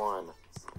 one.